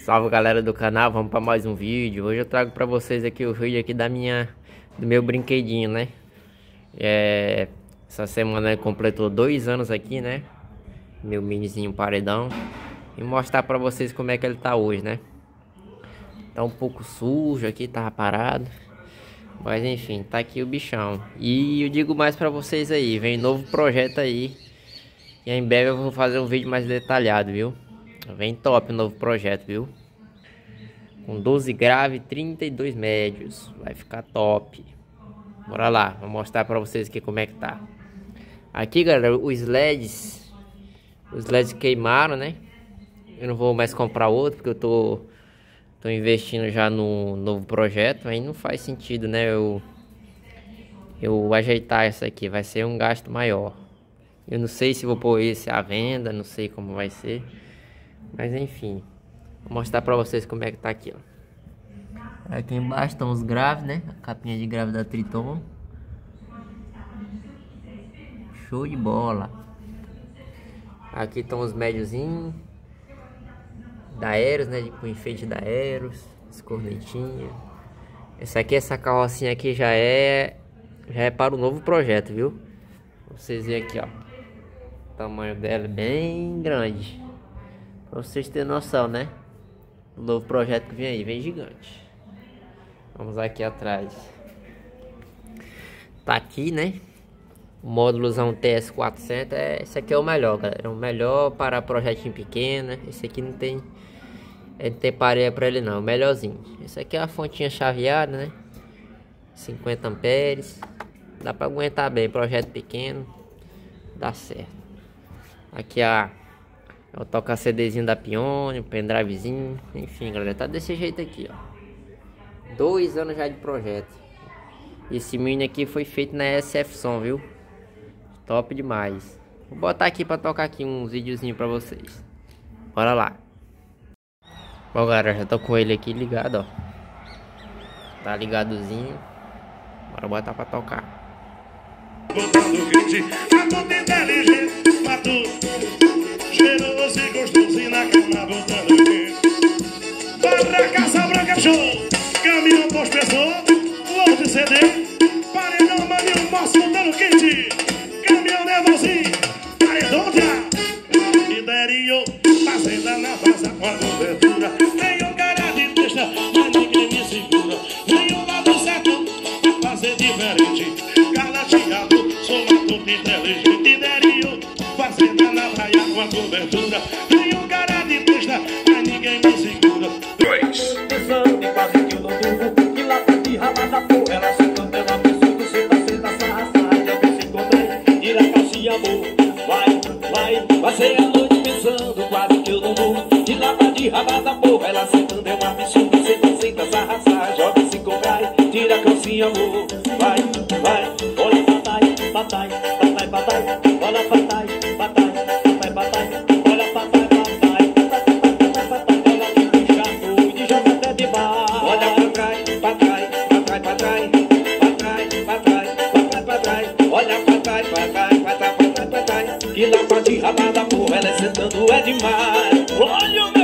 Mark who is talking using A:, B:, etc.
A: Salve galera do canal, vamos para mais um vídeo. Hoje eu trago para vocês aqui o vídeo aqui da minha do meu brinquedinho, né? É, essa semana completou dois anos aqui, né? Meu minizinho paredão e mostrar para vocês como é que ele tá hoje, né? Tá um pouco sujo aqui, tá parado. Mas enfim, tá aqui o bichão. E eu digo mais para vocês aí, vem novo projeto aí. E em breve eu vou fazer um vídeo mais detalhado, viu? Vem top o novo projeto, viu? Com 12 grave e 32 médios. Vai ficar top. Bora lá, vou mostrar pra vocês aqui como é que tá. Aqui, galera, os LEDs. Os LEDs queimaram, né? Eu não vou mais comprar outro, porque eu tô... Tô investindo já no novo projeto. Aí não faz sentido, né? Eu... Eu ajeitar essa aqui. Vai ser um gasto maior. Eu não sei se vou pôr esse à venda. Não sei como vai ser. Mas enfim, vou mostrar pra vocês como é que tá aqui, ó. Aqui embaixo estão os graves, né? A capinha de grave da Triton. Show de bola. Aqui estão os médiozinhos. Da Aeros, né? Com enfeite da Aeros. As cornetinhas. Essa aqui, essa carrocinha aqui já é... Já é para o novo projeto, viu? Vocês verem aqui, ó. O tamanho dela é bem grande. Pra vocês terem noção, né? O novo projeto que vem aí, vem gigante. Vamos aqui atrás. Tá aqui, né? O módulozão TS400, é, esse aqui é o melhor, galera. O melhor para projetinho pequeno? Esse aqui não tem... Não tem pareia pra ele não, o melhorzinho. Esse aqui é a fontinha chaveada, né? 50 amperes. Dá pra aguentar bem, projeto pequeno. Dá certo. Aqui a eu toco a CDzinho da Pione, um pendrivezinho, enfim, galera, tá desse jeito aqui, ó. Dois anos já de projeto. Esse mini aqui foi feito na SF Som, viu? Top demais. Vou botar aqui pra tocar aqui uns videozinhos pra vocês. Bora lá. Bom, galera, já tô com ele aqui ligado, ó. Tá ligadozinho. Bora botar pra tocar. Botando Barra Casa Branca Show Caminhão pós-pessoa Load CD Paredão Maninho Moço botando quente Caminhão nervosinho Paredão já Lideriou Fazenda na vaza com a cobertura Tem um cara de testa Mas ninguém me segura Tem um lado certo Pra fazer diferente. Galateado Sou matuto inteligente. Lideriou Fazenda na praia com a cobertura de rabada porra Ela sentando é uma tá sendo essa raça Joga se contrai Tira a e amor Vai, vai Olha patai, patai, patai, patai Olha patai E lá pra de rabada, porra, ela é sentando é demais. Olha